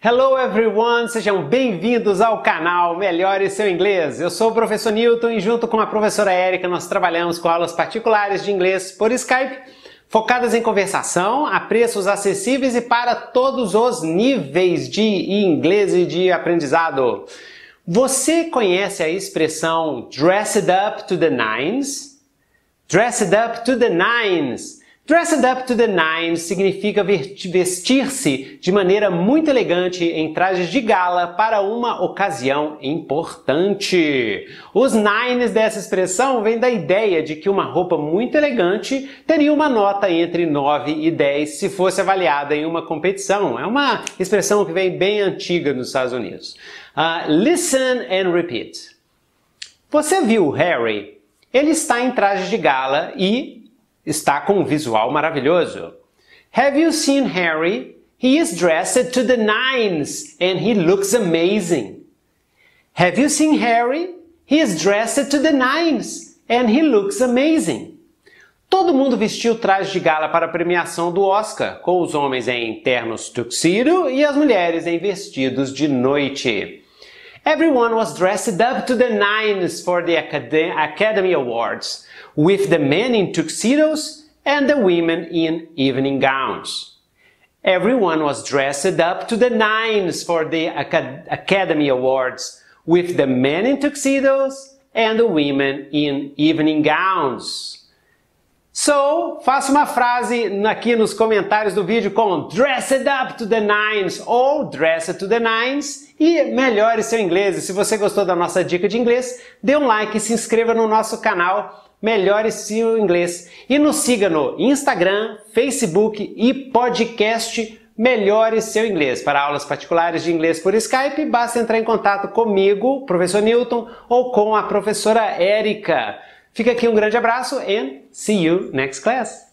Hello everyone, sejam bem-vindos ao canal Melhore Seu Inglês. Eu sou o professor Newton e junto com a professora Érica nós trabalhamos com aulas particulares de inglês por Skype, focadas em conversação, a preços acessíveis e para todos os níveis de inglês e de aprendizado. Você conhece a expressão dressed up to the nines? Dressed up to the nines Dressed up to the nines significa vestir-se de maneira muito elegante em trajes de gala para uma ocasião importante. Os nines dessa expressão vêm da ideia de que uma roupa muito elegante teria uma nota entre 9 e 10 se fosse avaliada em uma competição. É uma expressão que vem bem antiga nos Estados Unidos. Uh, listen and repeat. Você viu Harry? Ele está em traje de gala e está com um visual maravilhoso. Have you seen Harry? He is dressed to the nines and he looks amazing. Have you seen Harry? He is dressed to the nines and he looks amazing. Todo mundo vestiu traje de gala para a premiação do Oscar, com os homens em ternos tuxedo e as mulheres em vestidos de noite. Everyone was dressed up to the nines for the Academy Awards, with the men in tuxedos and the women in evening gowns. Everyone was dressed up to the nines for the Academy Awards, with the men in tuxedos and the women in evening gowns. So, faça uma frase aqui nos comentários do vídeo com Dressed up to the nines ou Dressed to the nines e melhore seu inglês. E se você gostou da nossa dica de inglês, dê um like e se inscreva no nosso canal Melhore seu inglês. E nos siga no Instagram, Facebook e podcast Melhore seu inglês. Para aulas particulares de inglês por Skype, basta entrar em contato comigo, professor Newton, ou com a professora Érica. Fica aqui um grande abraço and see you next class.